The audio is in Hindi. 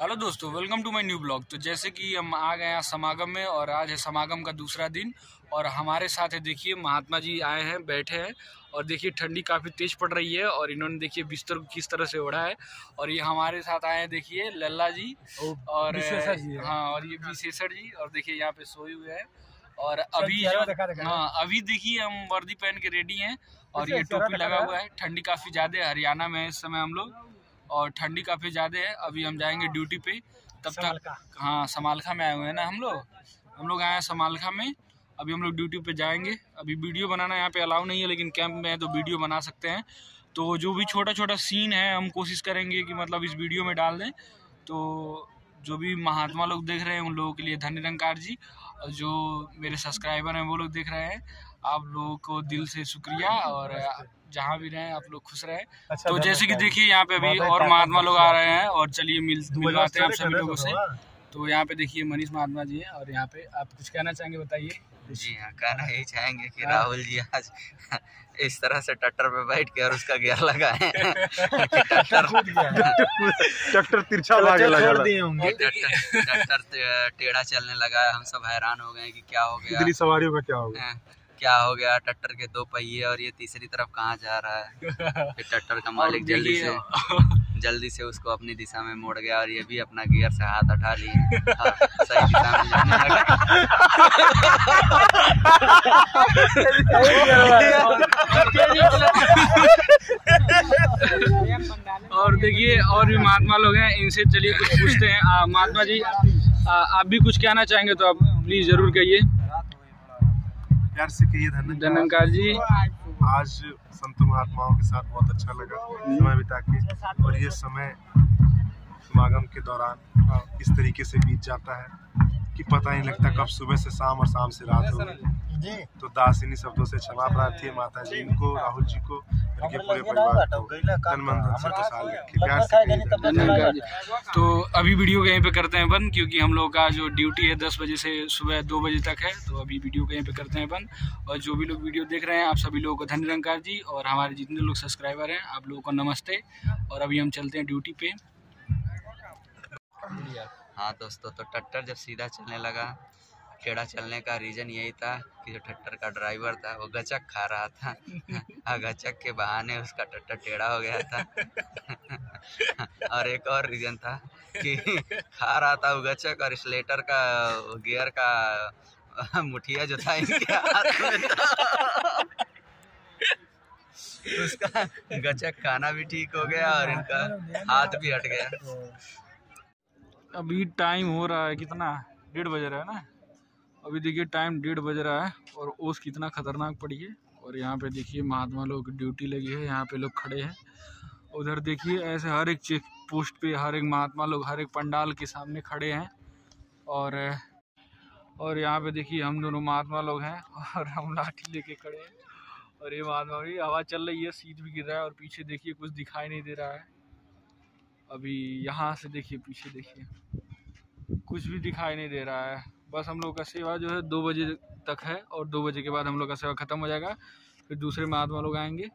हेलो दोस्तों welcome to my new blog तो जैसे कि हम आ गए हैं समागम में और आज है समागम का दूसरा दिन और हमारे साथ है देखिए महात्मा जी आए हैं बैठे हैं और देखिए ठंडी काफ़ी तेज़ पड़ रही है और इन्होंने देखिए बिस्तर को किस तरह से ओढ़ा है और ये हमारे साथ आए हैं देखिए लल्ला जी और जी हाँ। और ये विशेषर जी और देखिए यहाँ पे सोए हुए हैं और अभी जो हाँ अभी देखिए हम वर्दी पहन के रेडी हैं और ये टोपी लगा हुआ है ठंडी काफ़ी ज़्यादा है हरियाणा में इस समय हम लोग। और ठंडी काफ़ी ज़्यादा है। अभी हम जाएँगे ड्यूटी पे। तब तक हाँ समालखा में आए हुए हैं ना हम लोग? हम लोग आए हैं समालखा में। अभी हम लोग ड्यूटी पे जाएँगे। अभी वीडियो बनाना यहाँ पे अलाउ नहीं है लेकिन कैंप में है तो वीडियो बना सकते हैं। तो जो भी छोटा छोटा सीन है हम कोशिश करेंगे कि मतलब इस वीडियो में डाल दें। तो जो भी महात्मा लोग देख रहे हैं उन लोगों के लिए धन्य निरंकार जी। और जो मेरे सब्सक्राइबर हैं वो लोग देख रहे हैं। आप लोगों को दिल से शुक्रिया और जहाँ भी रहें आप लोग खुश रहें। तो जैसे कि देखिए यहाँ पे अभी और महात्मा लोग आ रहे हैं और चलिए मिल मिलवाते हैं आप सभी लोगों से। तो यहाँ पे देखिए मनीष महात्मा जी हैं और यहाँ पे आप कुछ कहना चाहेंगे बताइए? जी हाँ कहना यही चाहेंगे कि राहुल जी आज इस तरह से टट्टर पे बैठ के और उसका गियर लगाए। हैं ट्रैक्टर तिरछा लगा ते- टेढ़ा चलने लगा है हम सब हैरान हो गए कि क्या हो गया। इतनी सवारियों का क्या होगा हैं, क्या हो गया? टट्टर के दो पहिए और ये तीसरी तरफ़ कहाँ जा रहा है? फिर टट्टर का मालिक जल्दी से जल्दी से उसको अपनी दिशा में मोड़ गया और ये भी अपना गियर से हाथ उठा लिए। और सही दिशा में जाने लगा। और देखिए और भी महात्मा लोग हैं इनसे चलिए कुछ पूछते हैं। महात्मा जी आ, आप भी कुछ कहना चाहेंगे तो आप प्लीज़ ज़रूर कहिए। प्यार से कहिए धनंकार जी। आज संत महात्माओं के साथ बहुत अच्छा लगा समय बिता के। और ये समय समागम के दौरान इस तरीके से बीत जाता है। कि पता नहीं लगता कब सुबह से शाम और शाम से रात हो गई। तो दास इन्हीं शब्दों से क्षमा प्रार्थी है माता जी इनको राहुल जी को इनके पूरे परिवार को। तन मन धन से खुशहाल रखे। प्यार से धन्यवाद। तो अभी वीडियो कहीं पे करते हैं बंद क्योंकि हम लोग का जो ड्यूटी है दस बजे से सुबह दो बजे तक है तो अभी वीडियो कहीं पे करते हैं बंद। और जो भी लोग वीडियो देख रहे हैं आप सभी लोगों को धन्य निरंकार जी और हमारे जितने लोग सब्सक्राइबर हैं आप लोगों को नमस्ते। और अभी हम चलते हैं ड्यूटी पे। हाँ दोस्तों तो टट्टर जब सीधा चलने लगा टेढ़ा चलने का रीज़न यही था कि जो टट्टर का ड्राइवर था वो गचक खा रहा था। और गचक के बहाने उसका टट्टर टेढ़ा हो गया था। और एक और रीज़न था कि खा रहा था वो गचक और स्लेटर का गियर का मुठिया जो था इनके हाथ में था। उसका गचक खाना भी ठीक हो गया और इनका हाथ भी हट गया। अभी टाइम हो रहा है कितना? डेढ़ बज रहा है ना? अभी देखिए टाइम डेढ़ बज रहा है और ओस कितना खतरनाक पड़ी है। और यहाँ पे देखिए महात्मा लोग ड्यूटी लगी है, यहाँ पे लोग खड़े हैं। उधर देखिए ऐसे हर एक चेक पोस्ट पे हर एक महात्मा लोग, हर एक पंडाल के सामने खड़े हैं। और और यहाँ पे देखिए हम दोनों महात्मा लोग हैं और हम लाठी लेके खड़े हैं। और ये महात्मा भी हवा चल रही है, सीट भी गिर रहा है और पीछे देखिए कुछ दिखाई नहीं दे रहा है। अभी यहाँ से देखिए, पीछे देखिए। कुछ भी दिखाई नहीं दे रहा है। बस हम लोग का सेवा जो है दो बजे तक है और दो बजे के बाद हम लोग का सेवा ख़त्म हो जाएगा। फिर दूसरे महात्मा लोग आएँगे।